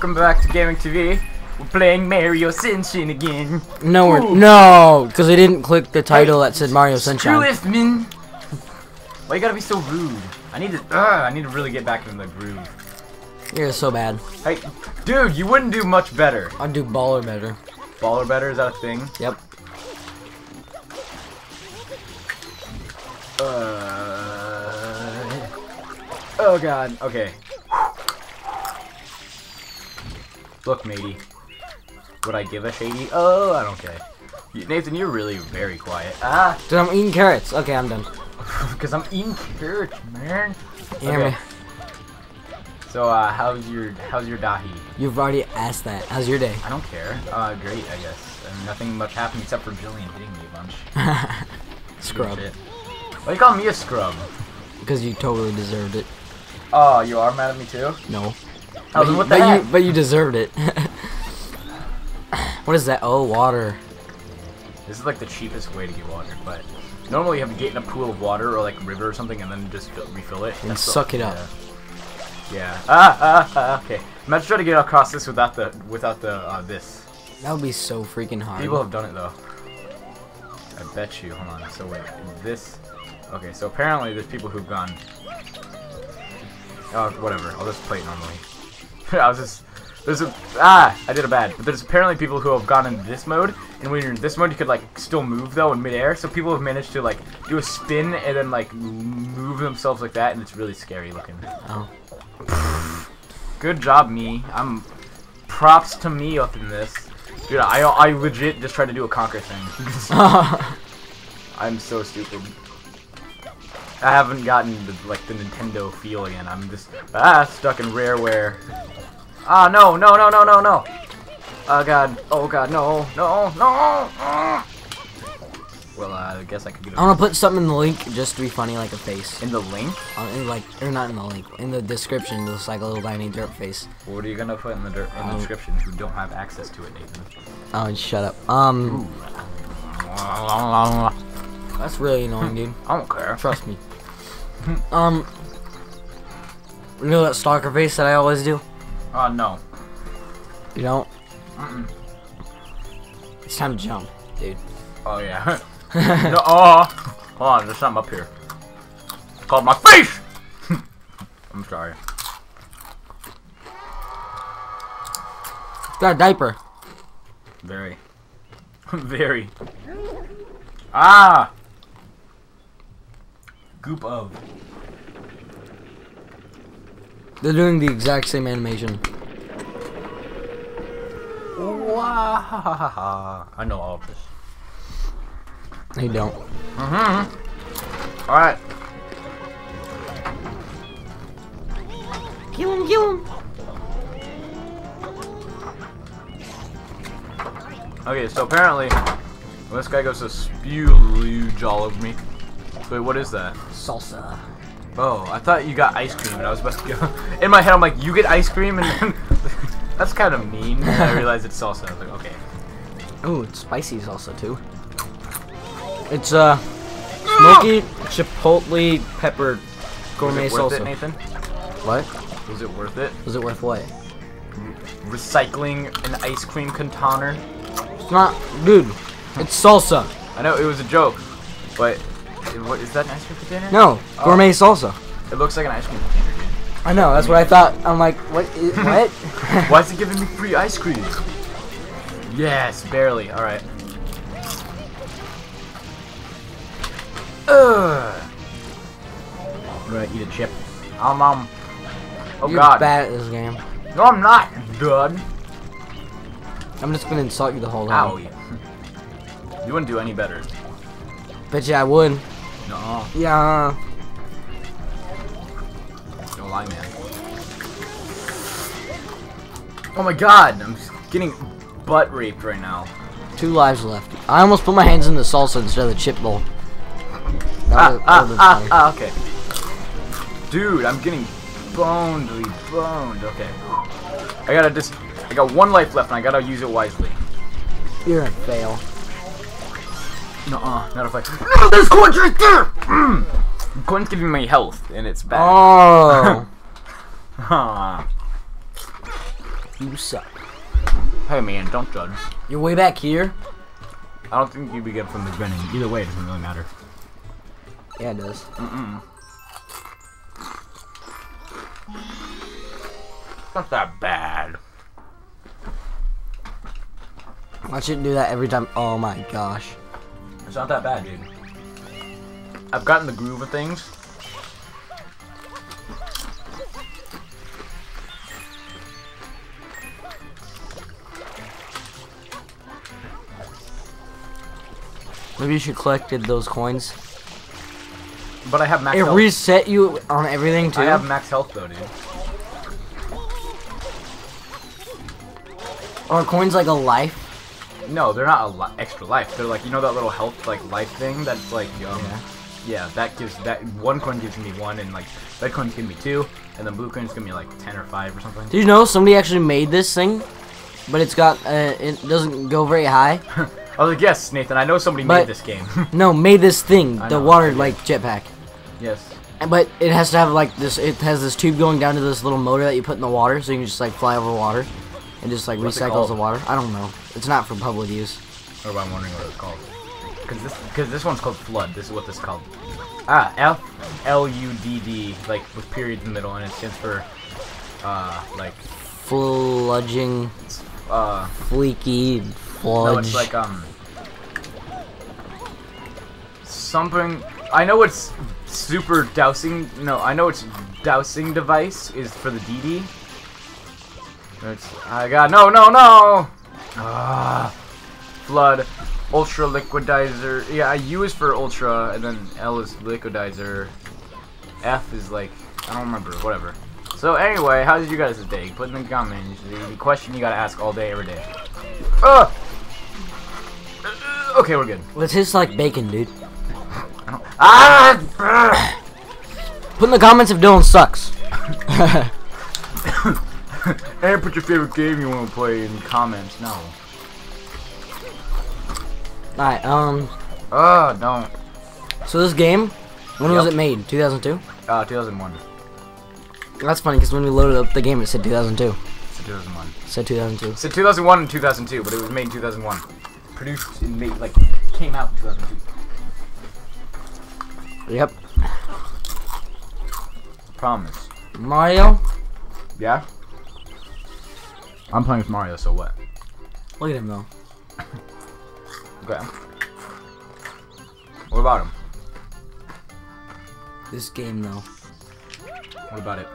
welcome back to Gaming TV. We're playing Mario Sunshine again. No, we're, Ooh. no, because I didn't click the title that said Mario Screw Sunshine. it, man. Why you gotta be so rude? I need to. Uh, I need to really get back in the groove. You're so bad. Hey, dude, you wouldn't do much better. I'd do baller better. Baller better is that a thing? Yep. Uh. Oh god. Okay. Look, matey. Would I give a shady? Oh, I don't care. Nathan, you're really very quiet. Ah, Dude, I'm eating carrots. Okay, I'm done. because I'm eating carrots, man. Hear Okay. me? So, uh, how's your how's your dahi? You've already asked that. How's your day? I don't care. Uh, great, I guess. I mean, nothing much happened except for Jillian hitting me a bunch. Scrub. Why you call me a scrub? Because you totally deserved it. Oh, you are mad at me too? No. Oh, But then you, what the but heck? you, but you deserved it. what is that? Oh, water. This is like the cheapest way to get water, but normally you have to get in a pool of water or like a river or something and then just fill, refill it. And That's the- suck it up. Yeah. Yeah. Ah, ah, ah, okay. Imagine trying to get across this without the without the uh, this. That would be so freaking hard. People have done it though. I bet you. Hold on. So wait, this. Okay, so apparently there's people who've gone. Oh, whatever. I'll just play it normally. I was just. There's a ah, I did a bad. But there's apparently people who have gone in this mode, and when you're in this mode, you could like still move though in midair. So people have managed to like do a spin and then like move themselves like that, and it's really scary looking. Oh. Good job, me. I'm props to me up in this. Dude, I I legit just tried to do a conquer thing. I'm so stupid. I haven't gotten the, like the Nintendo feel again. I'm just ah stuck in Rareware. Ah no no no no no no. Oh god oh god no no no. Ah. Well uh, I guess I could get I want to put something in the link just to be funny, like a face. in the link. Uh, in like, or not in the link, in the description, just like a little tiny dirt face. What are you gonna put in the dirt in the Um, description who don't have access to it, Nathan? Oh, shut up. Um, I that's really annoying, dude. I don't care. Trust me. Um, you know that stalker face that I always do? Oh no. You don't? Mm-mm. It's time to jump, dude. Oh yeah. no. Oh. Hold on. There's something up here. It's called my face. I'm sorry. Got a diaper. Very. Very. Ah. Goop of. They're doing the exact same animation. I know all of this. They don't. Mm-hmm. All right. Kill him, kill him. Okay, so apparently, when this guy goes to spew luge all over me. Wait, what is that? Salsa. Oh, I thought you got ice cream, and I was about to go. In my head, I'm like, you get ice cream, and then that's kind of mean. And I realized it's salsa. I was like, okay. Ooh, it's spicy salsa too. It's uh, smoky chipotle pepper gourmet was it worth salsa. it, Nathan? What? Was it worth it? Was it worth what? Recycling an ice cream container? It's not, dude. It's salsa. I know it was a joke, but what is that an ice cream container? No, Oh. gourmet salsa. It looks like an ice cream container, dude. I know. That's what I thought. I'm like, what? Is, what? Why is it giving me free ice cream? Yes, barely. All right. Ugh. I'm gonna eat a chip. Um, um. Oh You're God. bad at this game. No, I'm not, dud. I'm just gonna insult you the whole Ow. time. You wouldn't do any better. Bet you I would. No, Yeah. don't lie, man. Oh my God, I'm getting butt raped right now. Two lives left. I almost put my hands in the salsa instead of the chip bowl. Ah, ah, ah, ah, okay. Dude, I'm getting bonedly boned. Okay. I gotta just. I got one life left and I gotta use it wisely. You're a fail. Nuh-uh, not if I. No, there's coins right there! Mm. Coins giving me health, and it's bad. Oh. Ah. You suck. Hey man, don't judge. You're way back here. I don't think you begin from the beginning. Either way, it doesn't really matter. Yeah, it does. Mm-mm. Not that bad. I shouldn't do that every time. Oh my gosh. It's not that bad, dude. I've gotten the groove of things. Maybe you should collected those coins. But I have max It health. reset you on everything too. I have max health though, dude. Are coins like a life? No, they're not a li extra life. They're like you know that little health like life thing that's like um, Yeah. yeah. that gives that one coin gives me one and like red coins give me two and then blue coins give me like ten or five or something. Did you know somebody actually made this thing? But it's got uh, it doesn't go very high. I was like, yes, Nathan. I know somebody But- made this game. No, made this thing, the know. water like jetpack. yes. But it has to have like this. It has this tube going down to this little motor that you put in the water, so you can just like fly over water, and just like What's recycles the water. I don't know. It's not for public use. Or I'm wondering what it's called. Cause this, cause this one's called FLUDD. This is what this is called. Ah, F L U D D, like with periods in the middle, and it stands for, uh, like, Fludging, uh, fleeky, fludge. no, it's like um, something. I know it's super dousing. No, I know it's dousing device is for the DD. It's I got no no no. Ah, FLUDD, ultra liquidizer. Yeah, U is for ultra, and then L is liquidizer. F is like I don't remember. Whatever. So anyway, how did you guys' today? Put in the comments the, question you gotta ask all day, every day. Ah! Okay, we're good. it tastes like bacon, dude. Ah! Put in the comments if Dylan sucks. and put your favorite game you want to play in the comments. No. Alright, um, Oh, don't. so this game, when was it made? 2002? Uh, 2001. That's funny because when we loaded up the game, it said 2002. It's 2001. It said 2002. It said 2001 and 2002, but it was made in 2001. Produced and made, like, came out in 2002. Yep. Promise. Mario, Yeah? I'm playing with Mario, so what? look at him though. Okay. What about him? This game though, What about it?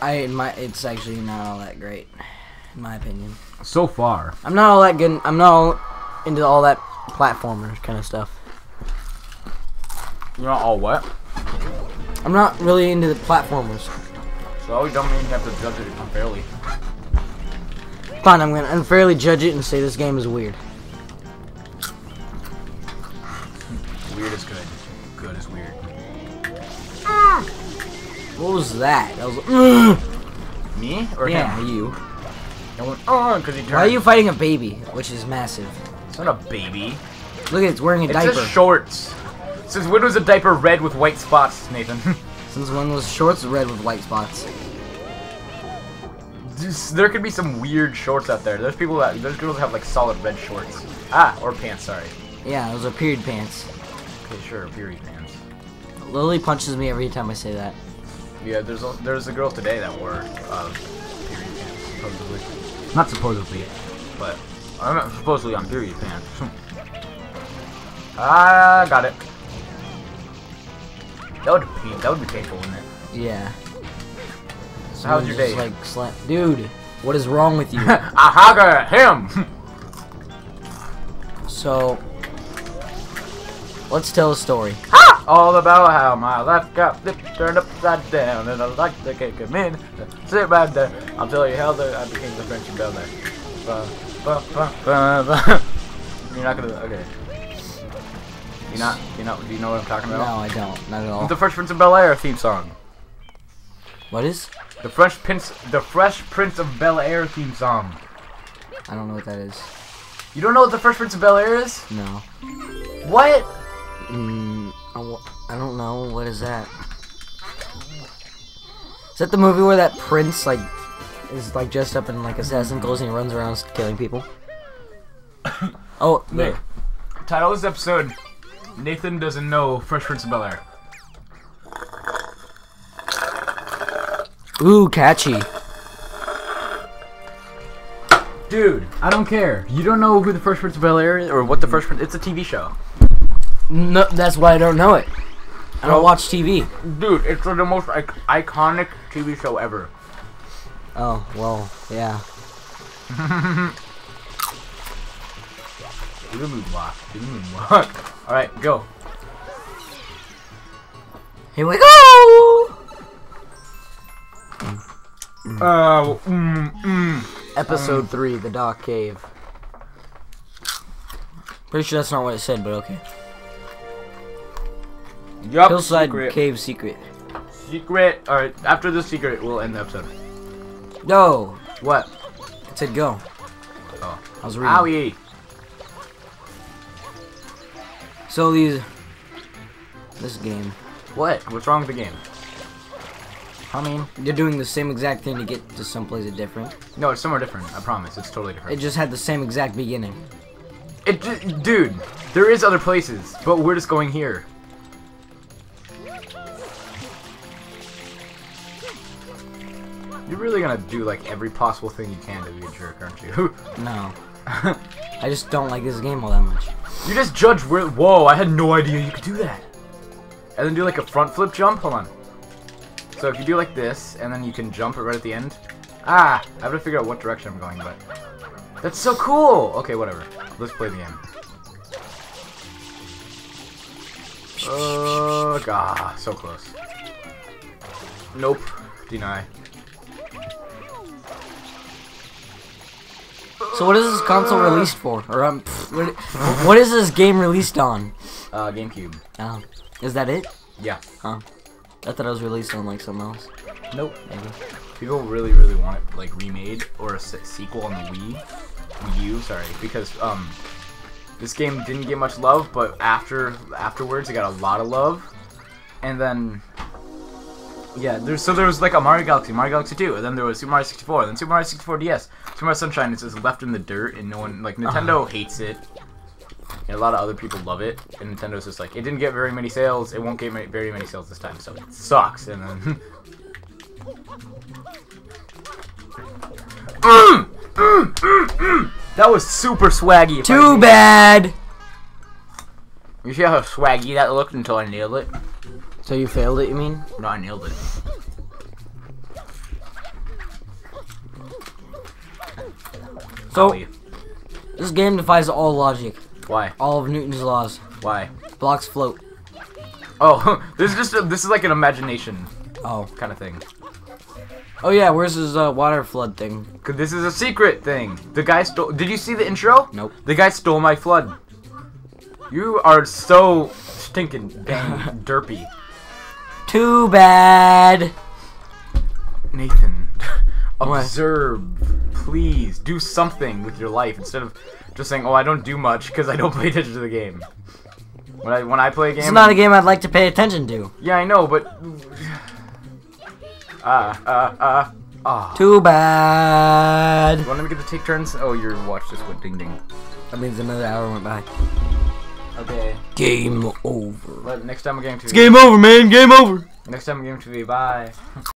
I my it's actually not all that great, in my opinion. So far. I'm not all that good. I'm not all into all that platformer kind of stuff. You're not all what? I'm not really into the platformers. So you don't mean you have to judge it unfairly. Fine, I'm gonna unfairly judge it and say this game is weird. Weird is good. Good is weird. What was that? That was. Me or yeah, him? you. I went, oh, because he turned. Why are you fighting a baby, which is massive? It's not a baby. Look at it, it's wearing a It's diaper. just shorts. Since when was a diaper red with white spots, Nathan? Since when was shorts red with white spots? Just- there could be some weird shorts out there. There's people that, there's girls that have like solid red shorts. Ah, or pants, sorry. Yeah, those are period pants. Okay, sure, period pants. Lily punches me every time I say that. Yeah, there's a, there's a girl today that wore uh, period pants, supposedly. Not supposedly, but I'm not supposedly on period pants. ah, got it. That would pain. That would be painful, wouldn't it? Yeah. So how's your day? Like slam. Dude, what is wrong with you? Ahaga him. so, let's tell a story. All about how my life got flipped, turned upside down, and I like to kick him in. Sit right there. I'll tell you how the, I became the French ba. You're not gonna. Okay. You not. You know. Do you know what I'm talking about? No. I don't. Not at all. The Fresh Prince of Bel Air theme song. What is? The Fresh Prince. The Fresh Prince of Bel Air theme song. I don't know what that is. You don't know what the Fresh Prince of Bel Air is? No. What? Mm, I don't know. What is that? Is that the movie where that prince like is like dressed up in like assassin clothes and he runs around killing people. oh, Nick, title of this episode: Nathan doesn't know Fresh Prince of Bel Air. Ooh, catchy. Dude, I don't care. You don't know who the Fresh Prince of Bel Air is, or what the Fresh Prince? It's a TV show. No, that's why I don't know it. I don't watch TV. Dude, it's the most ic- iconic TV show ever. Oh well, yeah. Do the moonwalk. Do the moonwalk. All right, go. Here we go. Uh, mm, mm. Episode three, the Dark Cave. Pretty sure that's not what it said, but okay. Yup. Hillside secret. Cave Secret. Secret. All right. After the secret, we'll end the episode. No, What? it said go. Oh. I was reading. Owie. So these, this game, What? What's wrong with the game? I mean, they're doing the same exact thing to get to someplace different. no, it's somewhere different. I promise. It's totally different. It just had the same exact beginning. It, dude, there is other places, but we're just going here. You're really gonna do like every possible thing you can to be a jerk, aren't you? No, I just don't like this game all that much. you just judge where. Whoa! I had no idea you could do that. And then do like a front flip jump. Hold on. So if you do like this, and then you can jump it right at the end. Ah! I have to figure out what direction I'm going, but that's so cool. Okay, whatever. Let's play the game. Oh god, so close. Nope. Deny. So what is this console released for? Or um, what is this game released on? Uh, GameCube. Oh, is that it? Yeah. Huh. I thought it was released on like something else. Nope. Maybe. People really, really want it like remade or a sequel on the Wii, Wii U. Sorry, because um, this game didn't get much love, but after afterwards it got a lot of love, and then yeah, there's so there was like a Mario Galaxy, Mario Galaxy 2, and then there was Super Mario 64, and then Super Mario 64 DS, Super Mario Sunshine is just left in the dirt, and no one like Nintendo hates it. And a lot of other people love it, and Nintendo's just like, it didn't get very many sales, it won't get very many sales this time, so it sucks. And then Mm, mm, mm, mm. That was super swaggy. Too bad. You see how swaggy that looked until I nailed it? So you failed it, you mean? No, I nailed it. So this game defies all logic, Why? all of Newton's laws. Why? Blocks float. Oh, this is just a, this is like an imagination Oh. kind of thing. Oh yeah, where's his uh, water FLUDD thing? Cause this is a secret thing. The guy stole. Did you see the intro? Nope. The guy stole my FLUDD. You are so stinking dang derpy, Too bad. Nathan. Observe, please. Do something with your life instead of just saying, "Oh, I don't do much because I don't pay attention to the game." When I when I play a game, It's not a game I'd like to pay attention to. Yeah, I know, but ah ah ah ah. Too bad. Want to get to take turns? Oh, your watch just went ding ding. That means another hour went by. Okay. Game over. But next time we're going to. It's game over, man. Game over. Next time we're going to be bye.